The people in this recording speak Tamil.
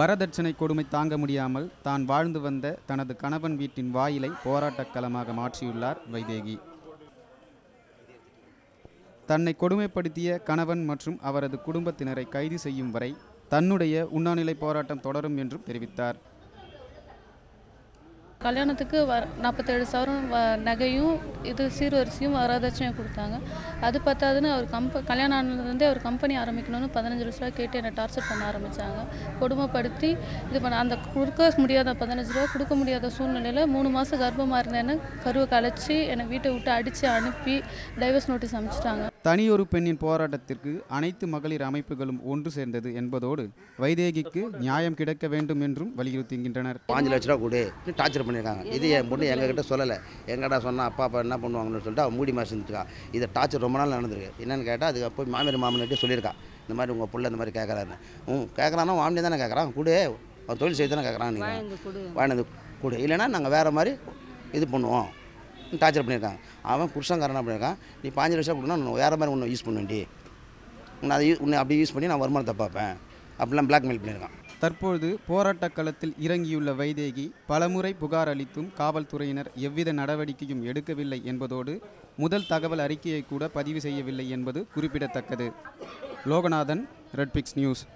வரதட்சணை கொடுமை தாங்க முடியாமல் தான் வாழ்ந்து வந்த தனது கணவன் வீட்டின் வாயிலை போராட்டக் களமாக மாற்றியுள்ளார் வைதேகி. தன்னை கொடுமைப்படுத்திய கணவன் மற்றும் அவரது குடும்பத்தினரை கைது செய்யும் வரை தன்னுடைய உண்ணாநிலை போராட்டம் தொடரும் என்றும் தெரிவித்தார். கல்யாணத்துக்கு வ நாற்பத்தேழு சவரம் வ நகையும் இது சீர்வரிசையும் வரதட்சணையும் கொடுத்தாங்க. அது பத்தாதுன்னு அவர் கம்ப கல்யாணம் ஆனதுலேருந்தே அவர் கம்பெனி ஆரம்பிக்கணும்னு பதினஞ்சு லட்ச ரூபா கேட்டு என்னை டார்ச்சர் பண்ண ஆரம்பித்தாங்க கொடுமைப்படுத்தி இது பண்ண அந்த கொடுக்க முடியாத பதினஞ்சு ரூபா கொடுக்க முடியாத சூழ்நிலையில் மூணு மாதம் கர்ப்பமாக இருந்தேன்னு கருவை கலைச்சி என்னை வீட்டை விட்டு அடித்து அனுப்பி டைவர்ஸ் நோட்டீஸ் அனுப்பிச்சிட்டாங்க தனியொரு பெண்ணின் போராட்டத்திற்கு அனைத்து மகளிர் அமைப்புகளும் ஒன்று சேர்ந்தது என்பதோடு வைதேகிக்கு நியாயம் கிடைக்க வேண்டும் என்றும் வலியுறுத்துகின்றனர். பாஞ்சு லட்ச ரூபா கொடு டார்ச்சர் பண்ணியிருக்காங்க. இது என் பொண்ணு எங்ககிட்ட சொல்லலை. எங்கடா சொன்னா அப்பா அப்பா என்ன பண்ணுவாங்கன்னு சொல்லிட்டு அவன் மூடி மாதிரி செஞ்சுருக்கா இதை டார்ச்சர் ரொம்ப நாள் நடந்திருக்கு. என்னன்னு கேட்டால் அதுக்கு போய் மாமியார் மாமன்கிட்டே சொல்லியிருக்கா. இந்த மாதிரி உங்கள் பிள்ளை இந்த மாதிரி கேட்குறாருன்னு ம் கேட்குறான்னா மாமியை தானே கேட்குறான் கொடு. அவன் தொழில் செய்து தானே கேட்குறான் நீங்கள் வாங்கினது கொடு. இல்லைன்னா நாங்கள் வேறு மாதிரி இது பண்ணுவோம். டார்ச்சர் பண்ணியிருக்காங்க அவன் புருஷன்காரன் என்ன பண்ணியிருக்கான்? நீ பாஞ்சு லட்சம் கொடுனா வேறு மாதிரி ஒன்று யூஸ் பண்ணுவேன்டி. உன்னை அதை உன்னை அப்படி யூஸ் பண்ணி நான் வருமானத்தை பார்ப்பேன். அப்படிலாம் பிளாக்மெயில் பண்ணியிருக்கான். தற்பொழுது போராட்டக் களத்தில் இறங்கியுள்ள வைதேகி பலமுறை புகார் அளித்தும் காவல்துறையினர் எவ்வித நடவடிக்கையும் எடுக்கவில்லை என்பதோடு முதல் தகவல் அறிக்கையை கூட பதிவு செய்யவில்லை என்பது குறிப்பிடத்தக்கது. Loganathan Redpix news.